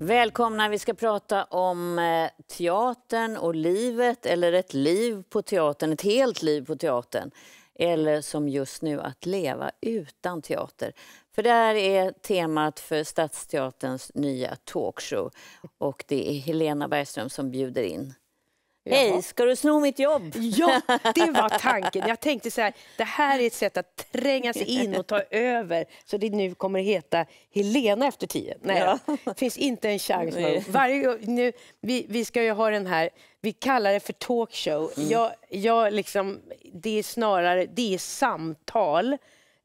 Välkomna, vi ska prata om eh, teatern och livet, eller ett liv på teatern, ett helt liv på teatern. Eller som just nu, att leva utan teater. För det här är temat för Stadsteaterns nya talkshow. Och det är Helena Bergström som bjuder in. Hej, ska du sno mitt jobb? Ja, det var tanken. Jag tänkte så här, det här är ett sätt att tränga sig in och ta över så det nu kommer att heta Helena efter tio. Nej, Ja. det finns inte en chans. Varje, nu, vi, vi ska ju ha den här, vi kallar det för talkshow. Mm. Jag, jag liksom, det är snarare det är samtal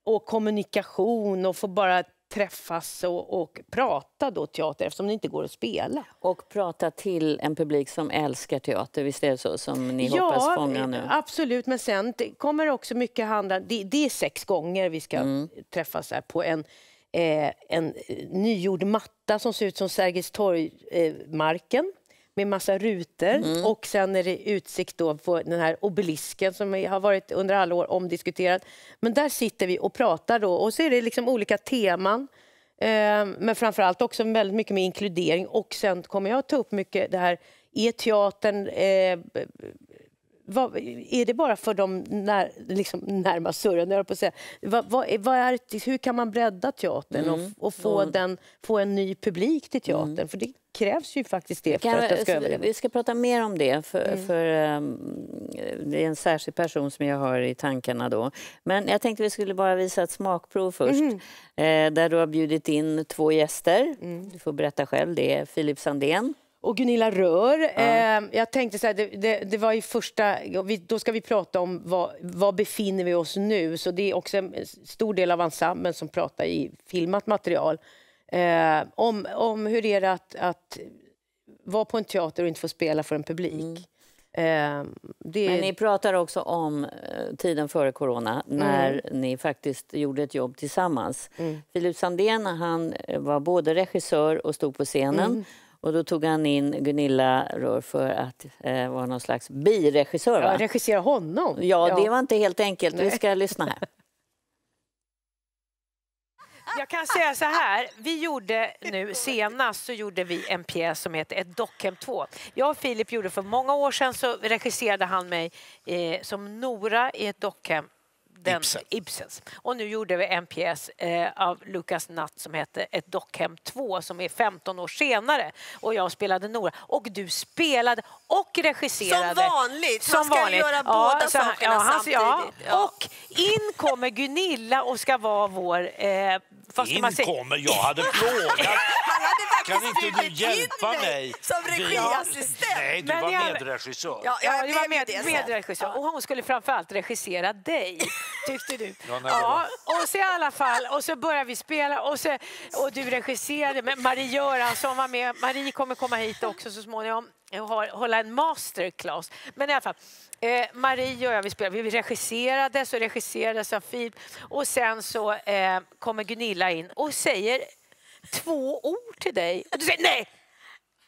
och kommunikation och få bara träffas och, och prata då teater eftersom det inte går att spela. Och prata till en publik som älskar teater, visst är det så som ni hoppas fånga nu? absolut. Men sen det kommer också mycket handla... Det, det är sex gånger vi ska Mm. träffas här på en, eh, en nygjord matta som ser ut som Sergels torg-marken. Eh, med massa rutor Mm. och sen är det utsikt då på den här obelisken som har varit under alla år omdiskuterad. Men där sitter vi och pratar då och så är det liksom olika teman. Eh, men framför allt också väldigt mycket med inkludering och sen kommer jag att ta upp mycket det här, är teatern eh, vad, är det bara för de när, liksom närmast sörjande, på säga. Vad, vad, vad är, hur kan man bredda teatern och, och få, den, få en ny publik till teatern? För det krävs ju faktiskt det för att den ska överleva. vi ska prata mer om det, för, för ehm, det är en särskild person som jag har i tankarna då. Men jag tänkte vi skulle bara visa ett smakprov först, eh, där du har bjudit in två gäster. Du får berätta själv, det är Filip Sandén. Och Gunilla Rör, eh, jag tänkte så här, det, det, det var ju första, vi, då ska vi prata om vad, vad befinner vi oss nu, så det är också en stor del av ensemblen som pratar i filmat material. Eh, om, om hur är det att, att vara på en teater och inte få spela för en publik. Eh, det, Men ni pratar också om eh, tiden före corona, när ni faktiskt gjorde ett jobb tillsammans. Filip Sandén han var både regissör och stod på scenen. Och då tog han in Gunilla Rör för att eh, vara någon slags biregissör. Va? ja, regissera honom. Ja, det var inte helt enkelt. Vi ska lyssna här. Jag kan säga så här, vi gjorde nu senast så gjorde vi en pjäs som heter Ett dockhem 2. Jag och Filip gjorde för många år sedan så regisserade han mig eh, som Nora i ett dockhem. Den, Ibsen. Ibsens. Och nu gjorde vi en pjäs eh, av Lukas Natt som heter Ett dockhem 2 som är 15 år senare. Och jag spelade Nora. Och du spelade och regisserade. Som vanligt. Han ska göra båda han- sakerna han- Ja. samtidigt. Ja. Och in kommer Gunilla och ska vara vår... Eh, säga? Inkommer, jag hade. Han hade Kan inte du in hjälpa mig? som Vi- regiassistent. Nej, du Men var jag- medregissör. Ja, Ja, jag var med, medregissör. Och hon skulle framförallt regissera dig, tyckte du. Ja, Ja, och så i alla fall, och så började vi spela och, så, och du regisserade. Men Marie Göransson var med. Marie kommer komma hit också så småningom och hålla en masterclass. Men i alla fall, eh, Marie och jag, vi spelade. Vi regisserade, så regisserades av Filip. Och sen så eh, kommer Gunilla in och säger två ord till dig. Och du säger nej!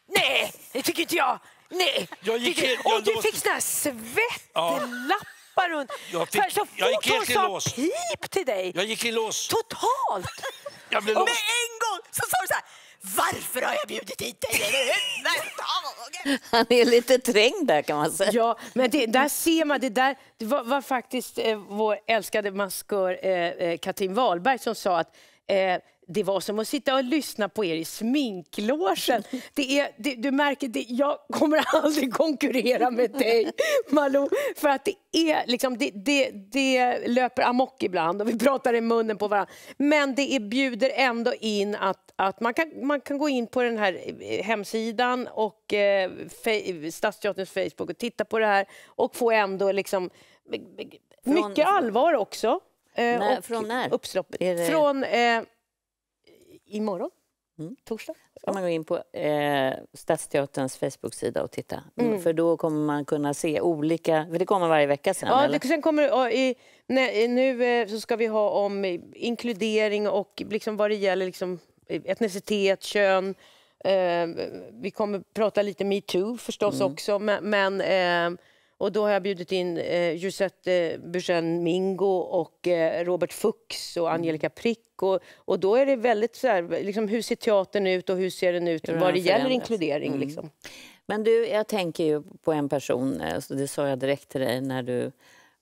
Nej, det tycker inte jag. Nej. Jag gick jag och du fick såna här svettlappar runt. Jag fick- För så jag fort gick hon sa lås. pip till dig, Jag gick i lås. totalt. Jag blev Och låst. med en gång så sa du så här, varför har jag bjudit hit dig överhuvudtaget? Han är lite trängd där kan man säga. Ja, men det, där ser man, det där det var, var faktiskt eh, vår älskade maskör eh, eh, Katrin Wahlberg som sa att eh, det var som att sitta och lyssna på er i sminklogen. Det är, det, du märker, det, jag kommer aldrig konkurrera med dig, Malou, för att det är liksom, det, det, det löper amok ibland och vi pratar i munnen på varandra. Men det är, bjuder ändå in att, att man, kan, man kan gå in på den här eh, hemsidan och eh, fe, Stadsteaterns Facebook och titta på det här och få ändå liksom Från- mycket allvar också. Eh, När- och från när? Uppsloppet. Det- Från eh, imorgon, Mm. torsdag. ska man gå in på eh, Stadsteaterns Facebook-sida och titta. Mm. För då kommer man kunna se olika, för det kommer varje vecka sen Ja, eller? sen kommer, ja, i, nej, nu eh, så ska vi ha om eh, inkludering och liksom vad det gäller liksom, eh, etnicitet, kön. Eh, vi kommer prata lite metoo förstås Mm. också. Men, men, eh, Och då har jag bjudit in eh, Giuseppe Buchen Mingo och eh, Robert Fuchs och Angelica Prick. Och, och då är det väldigt så här, liksom, hur ser teatern ut och hur ser den ut Hur vad det gäller inkludering. Mm. Liksom. Men du, jag tänker ju på en person, eh, så det sa jag direkt till dig när du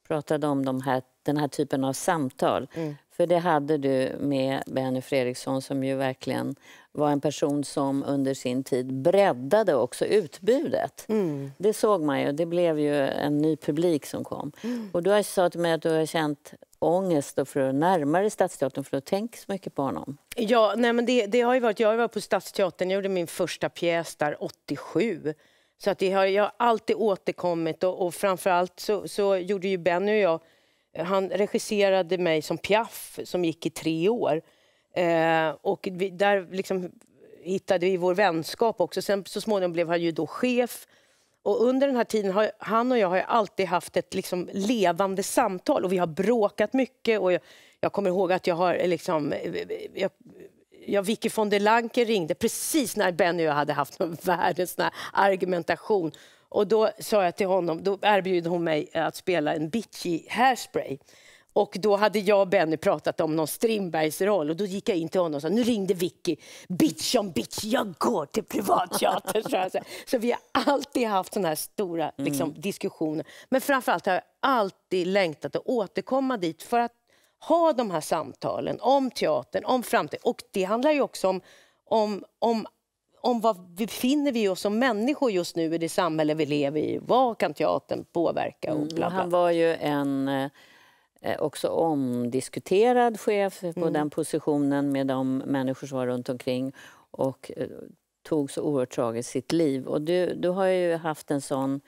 pratade om de här, den här typen av samtal. Mm. För det hade du med Benny Fredriksson som ju verkligen var en person som under sin tid breddade också utbudet. Mm. Det såg man ju, det blev ju en ny publik som kom. Mm. Och du har sa till mig att du har känt ångest för att närma dig Stadsteatern för har tänkt så mycket på honom. Ja, nej, men det, det har ju varit, jag varit på Stadsteatern, jag gjorde min första pjäs där 87. Så att det har, jag har alltid återkommit och, och framförallt så, så gjorde ju Benny och jag, han regisserade mig som Piaf som gick i tre år. Eh, och vi, där liksom hittade vi vår vänskap också. Sen så småningom blev han ju då chef. Och under den här tiden har han och jag har alltid haft ett liksom levande samtal och vi har bråkat mycket. Och jag, jag kommer ihåg att jag har liksom... Eh, eh, jag, Ja, Vicky von der Lanken ringde precis när Benny och jag hade haft världens argumentation. Och då sa jag till honom, då erbjöd hon mig att spela en bitch i Hairspray. Och då hade jag och Benny pratat om någon Strindbergs roll och då gick jag in till honom och sa, nu ringde Vicky, bitch om bitch, jag går till privatteater. Så, sa. så vi har alltid haft såna här stora liksom, diskussioner. Men framförallt har jag alltid längtat att återkomma dit för att ha de här samtalen om teatern, om framtiden. Och det handlar ju också om, om, om, om vad befinner vi oss som människor just nu i det samhälle vi lever i. Vad kan teatern påverka? Och bla, Och bla. han var ju en eh, också omdiskuterad chef på Mm. den positionen med de människor som var runt omkring och eh, tog så oerhört tragiskt sitt liv. Och du, du har ju haft en sån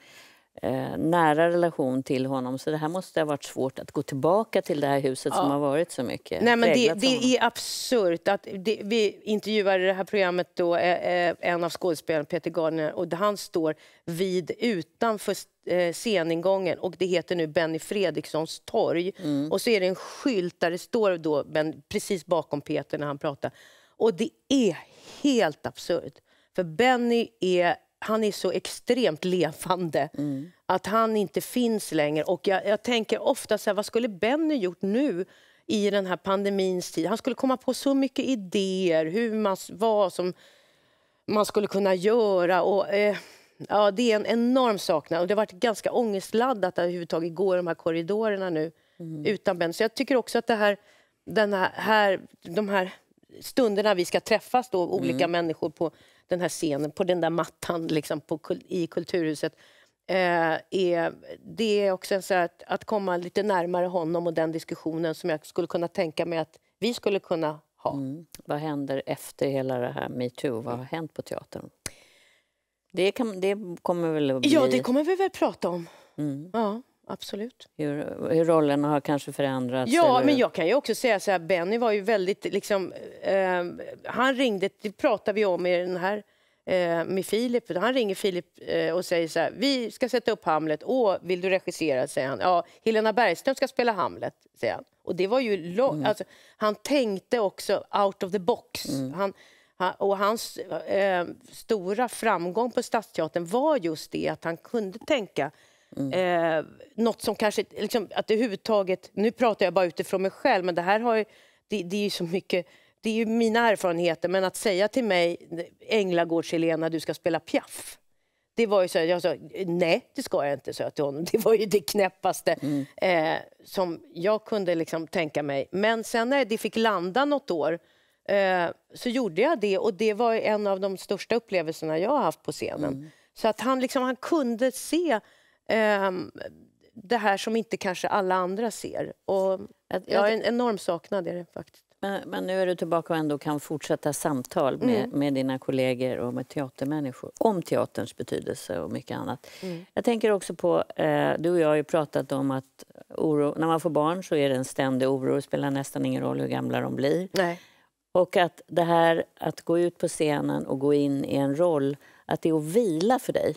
eh, nära relation till honom så det här måste ha varit svårt att gå tillbaka till det här huset som Ja. har varit så mycket Nej, men det, det är absurt. Att det, vi intervjuade i det här programmet då, eh, eh, en av skådespelarna, Peter Gardner, och han står vid utanför eh, sceningången och det heter nu Benny Fredrikssons torg. Mm. Och så är det en skylt där det står då, ben, precis bakom Peter när han pratar. Och det är helt absurt. För Benny är, han är så extremt levande Mm. att han inte finns längre. Och jag, jag tänker ofta så här, vad skulle Benny gjort nu i den här pandemins tid? Han skulle komma på så mycket idéer, hur man, vad som man skulle kunna göra. Och, eh, ja, det är en enorm saknad. Och det har varit ganska ångestladdat att överhuvudtaget gå i de här korridorerna nu utan Benny. Så jag tycker också att det här, den här, här, de här stunderna vi ska träffas då, olika människor på den här scenen, på den där mattan liksom, på, i Kulturhuset. Eh, är, det är också så att, att komma lite närmare honom och den diskussionen som jag skulle kunna tänka mig att vi skulle kunna ha. Mm. Vad händer efter hela det här metoo? Vad har hänt på teatern? Det, kan, det kommer väl att bli Ja, det kommer vi väl prata om. Mm. Ja, absolut. hur, hur rollerna har kanske förändrats? Ja, eller- men jag kan ju också säga så här, Benny var ju väldigt liksom, eh, han ringde, det pratade vi om i den här eh, med Filip. Han ringer Filip eh, och säger så här, vi ska sätta upp Hamlet. Åh, vill du regissera? säger han. Ja, Helena Bergström ska spela Hamlet, säger han. Och det var ju långt, alltså, han tänkte också out of the box. Han, han, och hans eh, stora framgång på Stadsteatern var just det att han kunde tänka Eh, något som kanske, liksom, att överhuvudtaget, nu pratar jag bara utifrån mig själv, men det här har ju, det, det är ju så mycket, det är ju mina erfarenheter, men att säga till mig, Änglagårds-Helena, du ska spela Piaf. Det var ju så, jag sa, nej det ska jag inte, sa jag till honom. Det var ju det knäppaste eh, som jag kunde liksom tänka mig. Men sen när det fick landa något år eh, så gjorde jag det och det var en av de största upplevelserna jag har haft på scenen. Så att han, liksom, han kunde se ehm, det här som inte kanske alla andra ser. Och har en enorm saknad i det faktiskt. Men, men nu är du tillbaka och ändå kan fortsätta samtal med, med dina kollegor och med teatermänniskor om teaterns betydelse och mycket annat. Jag tänker också på, eh, du och jag har ju pratat om att oro, när man får barn så är det en ständig oro. Det spelar nästan ingen roll hur gamla de blir. Nej. Och att det här att gå ut på scenen och gå in i en roll, att det är att vila för dig.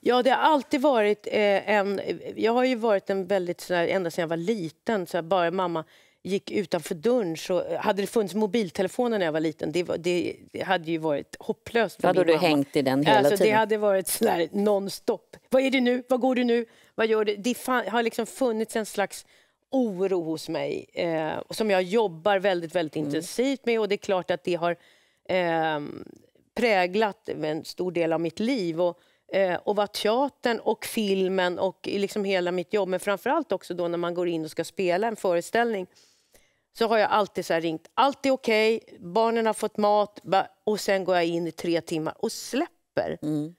Ja, det har alltid varit eh, en... Jag har ju varit en väldigt... Så här, ända sedan jag var liten, så bara mamma gick utanför dörren så hade det funnits mobiltelefoner när jag var liten. Det, var, det, det hade ju varit hopplöst för Då hade min du mamma. hängt i den hela alltså, tiden. Det hade varit sådär non-stop Vad är det nu? Vad går du nu? Vad gör du? Det fan, har liksom funnits en slags oro hos mig eh, som jag jobbar väldigt, väldigt intensivt med och det är klart att det har eh, präglat en stor del av mitt liv. Och, eh, och vad teatern och filmen och liksom hela mitt jobb, men framförallt också då när man går in och ska spela en föreställning så har jag alltid så här ringt. Allt är okej, barnen har fått mat och sen går jag in i tre timmar och släpper. Mm.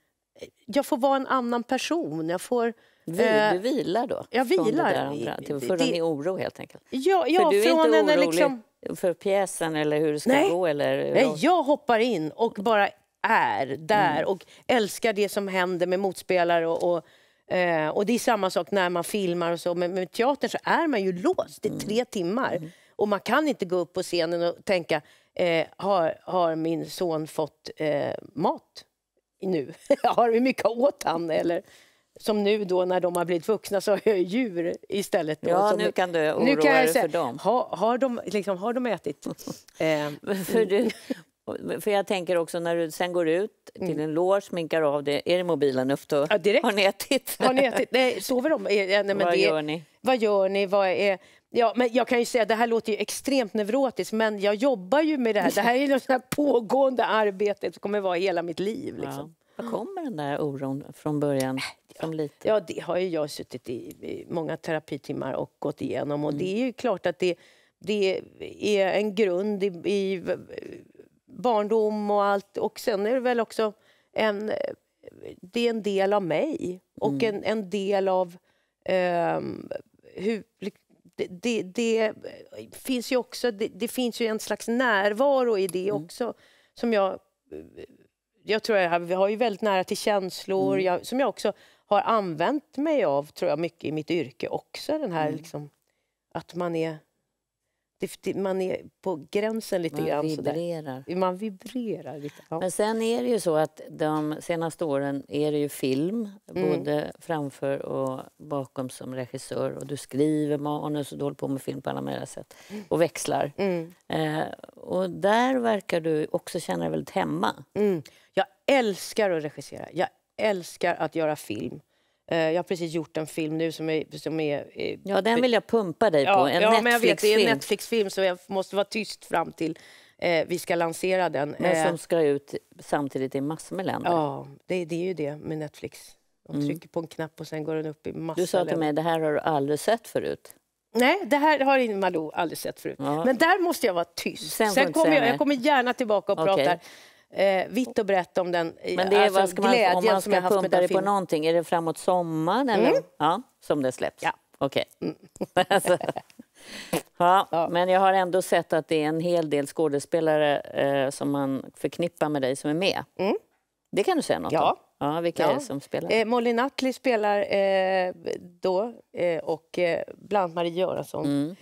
Jag får vara en annan person. Jag får... Vi, eh, du vilar då? jag Från det vilar. där andra, till Det- för det- din oro helt enkelt? ja, ja, för du är från inte en orolig liksom... för pjäsen eller hur det ska Nej. gå? Eller, Nej, jag hoppar in och bara är där Mm. och älskar det som händer med motspelare. Och, och, eh, och Det är samma sak när man filmar och så. Men med teatern så är man ju låst. Det är tre timmar. Mm. Och man kan inte gå upp på scenen och tänka, eh, har, har min son fått eh, mat nu? har vi mycket åt han? Eller som nu då när de har blivit vuxna så har jag djur istället. Då, Ja, nu kan du oroa nu kan jag dig säga, för dem. Har, har, de, liksom, har de ätit? Eh, För, du, för jag tänker också när du sen går ut till en loge, sminkar av det, är det mobilen upp då? Mm. Ja, direkt. Har ni ätit? Har ni ätit? Nej, sover de? Eh, Nej, men Vad det, gör ni? Vad gör ni? Vad är... Ja, men jag kan ju säga, det här låter ju extremt neurotiskt, men jag jobbar ju med det här. Det här är ju något här pågående arbete som kommer vara hela mitt liv. Ja. Liksom. Var kommer den där oron från början? Som liten? Ja, det har ju jag suttit i, många terapitimmar och gått igenom. Och det är klart att det, det är en grund i, i barndom och allt. Och sen är det väl också en, det är en del av mig och en, en del av ehm, hur... Det, det, det finns ju också det, det finns ju en slags närvaro i det också som jag jag tror jag har, ju väldigt nära till känslor. Jag, som jag också har använt mig av tror jag mycket i mitt yrke också. Den här liksom, att man är, det, man är på gränsen lite Man grann. sådär. vibrerar. Man vibrerar lite. Ja. Men sen är det ju så att de senaste åren är det ju film, Mm. både framför och bakom som regissör. Och du skriver manus och du håller på med film på alla möjliga sätt. Och växlar. Mm. Eh, och där verkar du också känna dig väldigt hemma. Mm. Jag älskar att regissera. Jag älskar att göra film. Eh, jag har precis gjort en film nu som är... Som är eh, Ja, den vill jag pumpa dig på. Ja, En ja men jag vet, det är en Netflix-film. Netflix-film så jag måste vara tyst fram till eh, vi ska lansera den. Men Eh, som ska ut samtidigt i massor med länder. Ja, det, det är ju det med Netflix. De trycker på en knapp och sen går den upp i massa Mm. Du sa till länder. mig, det här har du aldrig sett förut. Nej, det här har Malou aldrig sett förut. Ja. Men där måste jag vara tyst. Sen Sen, kommer jag, jag kommer gärna tillbaka och Okej. pratar eh, vitt och brett om den eh, Men det är, alltså, vad ska man, glädjen om man som jag haft med den dig på filmen. någonting, är det framåt sommaren eller? Ja, som det släpps? Ja. Okej. Alltså, ja, Men jag har ändå sett att det är en hel del skådespelare eh, som man förknippar med dig som är med. Det kan du säga något Ja. om? Ja, vilka är Ja. det som spelar? Eh, Molly Nutley spelar eh, då eh, och eh, bland annat Marie Göransson Mm.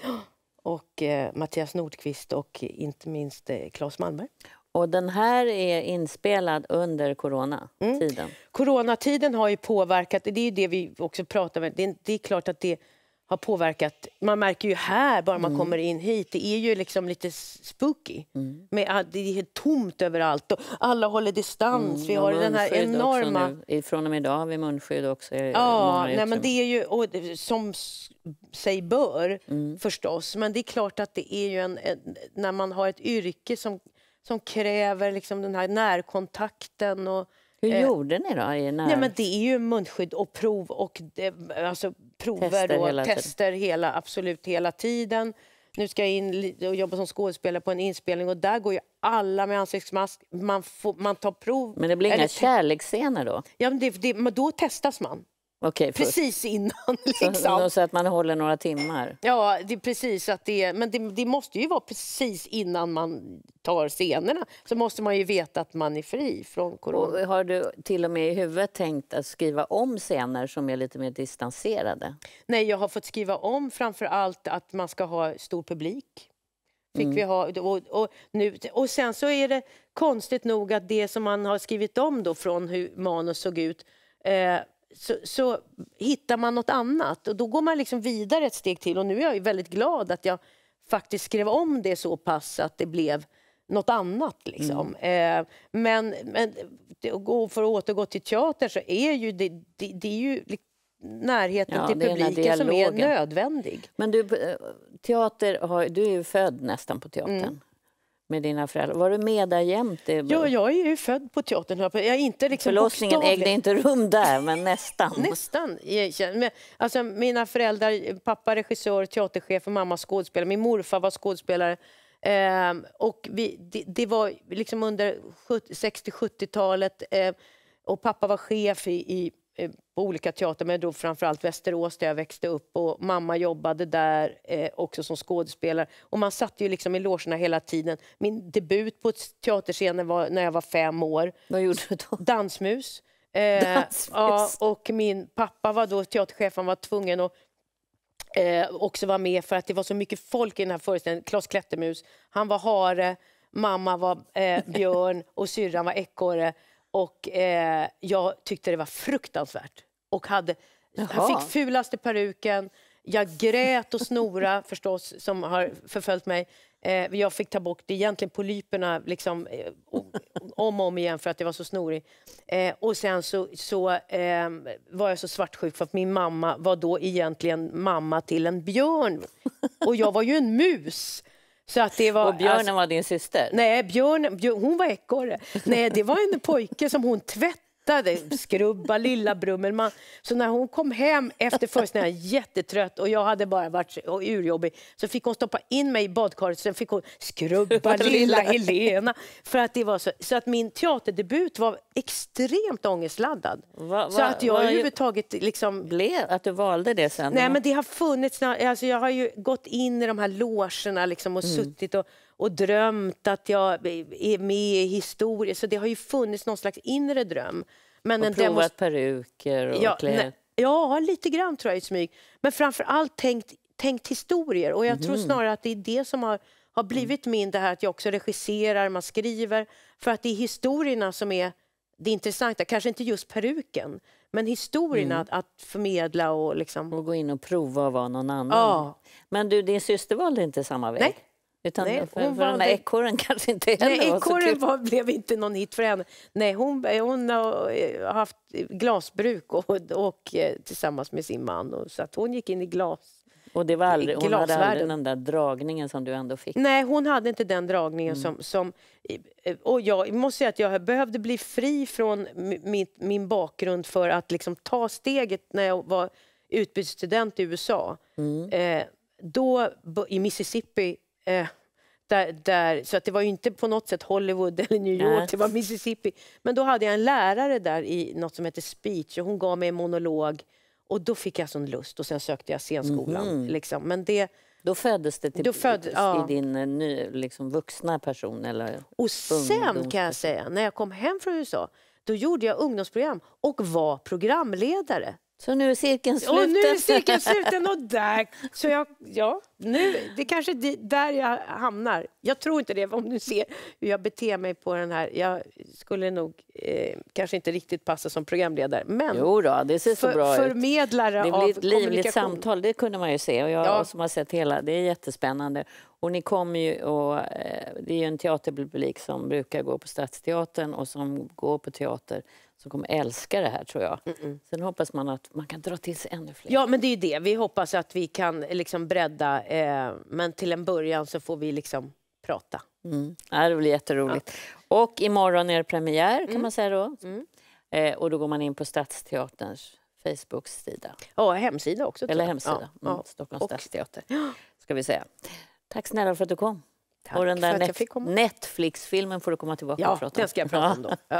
och eh, Mattias Nordqvist och inte minst eh, Claes Malmberg. Och den här är inspelad under coronatiden. Coronatiden har ju påverkat, det är ju det vi också pratar om, det är, det är klart att det har påverkat. Man märker ju här, bara Mm. man kommer in hit, det är ju liksom lite spooky. Med, att det är helt tomt överallt och alla håller distans. vi Och har den här enorma... Från och med idag har vi munskydd också. Ja, nej, men det är ju och, som sig bör Mm. förstås. Men det är klart att det är ju en, en när man har ett yrke som, som kräver liksom den här närkontakten och Hur eh, gjorde ni då? I när... Nej, men det är ju munskydd och prov och det, alltså prover Tester och hela tiden. tester hela, absolut hela tiden. Nu ska jag in och jobba som skådespelare på en inspelning och där går ju alla med ansiktsmask. Man, får, man tar prov. Men det blir inga Eller- kärleksscener då? Ja, men det, det, men då testas man. Okej, först. Precis innan. Så, Liksom. så att man håller några timmar? Ja, det är precis att det Men det, det måste ju vara precis innan man tar scenerna. Så måste man ju veta att man är fri från corona. Och har du till och med i huvudet tänkt att skriva om scener som är lite mer distanserade? Nej, jag har fått skriva om framför allt att man ska ha stor publik. Fick vi ha, och, och, nu, och sen så är det konstigt nog att det som man har skrivit om då från hur manus såg ut eh, så, så hittar man något annat och då går man liksom vidare ett steg till. Och nu är jag väldigt glad att jag faktiskt skrev om det så pass att det blev något annat. Liksom. Eh, men, men för att återgå till teater så är ju det, det, det är ju närheten Ja, till det är publiken som är nödvändig. Men du, eh, teater, har, du är ju född nästan på teatern med dina föräldrar. Var du med där jämt? Ja, jag är ju född på teatern. jag är inte liksom Förlossningen ägde inte rum där, men nästan. Nästan. Men, Alltså, mina föräldrar, pappa regissör, teaterchef och mamma skådespelare. Min morfar var skådespelare. Ehm, och vi, det, det var liksom under 60-70-talet. Eh, och pappa var chef i, i, eh, på olika teatrar, men då framförallt Västerås där jag växte upp. Och mamma jobbade där eh, också som skådespelare. Och man satt ju liksom i logerna hela tiden. Min debut på teaterscenen var när jag var fem år. Vad gjorde du då? Dansmus. Eh, Dansmus. Ja, och min pappa var då teaterchef, han var tvungen att eh, också vara med för att det var så mycket folk i den här föreställningen. Klas Klättermus, han var hare, mamma var eh, björn och syrran var ekorre. Och eh, jag tyckte det var fruktansvärt. Och hade, Jaha. jag fick fulaste peruken, jag grät och snora förstås, som har förföljt mig. Eh, jag fick ta bort egentligen polyperna liksom, eh, om och om igen för att jag var så snorig. Eh, och sen så, så eh, var jag så svartsjuk för att min mamma var då egentligen mamma till en björn. Och jag var ju en mus. Så att det var, Och björnen alltså- var din syster? Nej, björn, björn, hon var ekorre. Nej, det var en pojke som hon tvättade, skrubba, lilla Brummelman. Så när hon kom hem efter föreställningen, jättetrött och jag hade bara varit så- urjobbig, så fick hon stoppa in mig i badkaret, sen fick hon skrubba lilla Helena. För att det var så, så att min teaterdebut var extremt ångestladdad. Va- så va- att jag vad- överhuvudtaget liksom Blev att du valde det sen? Nej, men det har funnits... Alltså jag har ju gått in i de här logerna liksom och Mm. suttit och, och drömt att jag är med i historia. Så det har ju funnits någon slags inre dröm. Men och en provat peruker och ja, kläder? ja, lite grann tror jag i smyg. Men framför allt tänkt, tänkt historier. Och jag tror Mhm. snarare att det är det som har, har blivit min, det här att jag också regisserar, man skriver. För att det är historierna som är det intressanta. Kanske inte just peruken, men historierna Mm. att, att förmedla och liksom... Och gå in och prova att vara någon annan? Ja. Men du, din syster valde inte samma väg? Nej. Utan Nej, för, hon för den där ekorren kanske inte heller Nej, var ekorren var, blev inte någon hit för henne. Nej, hon, hon har eh, haft glasbruk och, och, eh, tillsammans med sin man. Och, så att hon gick in i glas. Och det var aldrig, hon hade aldrig den där dragningen som du ändå fick? Nej, hon hade inte den dragningen Mm. som... som eh, och jag måste säga att jag behövde bli fri från mi- min, min bakgrund för att liksom ta steget när jag var utbytesstudent i USA. Mm. Eh, då, i Mississippi, eh, där, där, så att det var inte på något sätt Hollywood eller New York, Nej. det var Mississippi. Men då hade jag en lärare där i något som heter speech och hon gav mig en monolog och då fick jag sån lust och sen sökte jag scenskolan. Liksom. Men det, Då föddes det till, Då föd- i ja. din eh, ny, liksom, vuxna person? Eller? Och sen kan jag säga, när jag kom hem från USA, då gjorde jag ungdomsprogram och var programledare. Så nu är cirkeln sluten? Och nu är cirkeln sluten och där... Så jag, ja, nu, det är kanske di- där jag hamnar. Jag tror inte det, om du ser hur jag beter mig på den här. Jag skulle nog eh, kanske inte riktigt passa som programledare, men Jo då, det ser så för, bra ut. förmedlare Det av blir ett livligt samtal, det kunde man ju se. Och jag Ja. som har sett hela, det är jättespännande. Och ni kommer ju och, eh, det är ju en teaterpublik som brukar gå på Stadsteatern och som går på teater som kommer älska det här tror jag. Sen hoppas man att man kan dra till sig ännu fler. Ja, men det är ju det. Vi hoppas att vi kan liksom bredda, eh, men till en början så får vi liksom prata. Mm. Ja, det blir jätteroligt. Och imorgon är det premiär kan Mm. man säga då. Eh, och då går man in på Stadsteaterns Facebook-sida. Ja, hemsida också. Eller hemsida. Ja, Mm, ja. Stockholms Och- stadsteater. Ska vi säga. Tack snälla för att du kom. Tack och den där. Netflix-filmen får du komma tillbaka och Ja, prata om. den ska jag prata om då. Ja.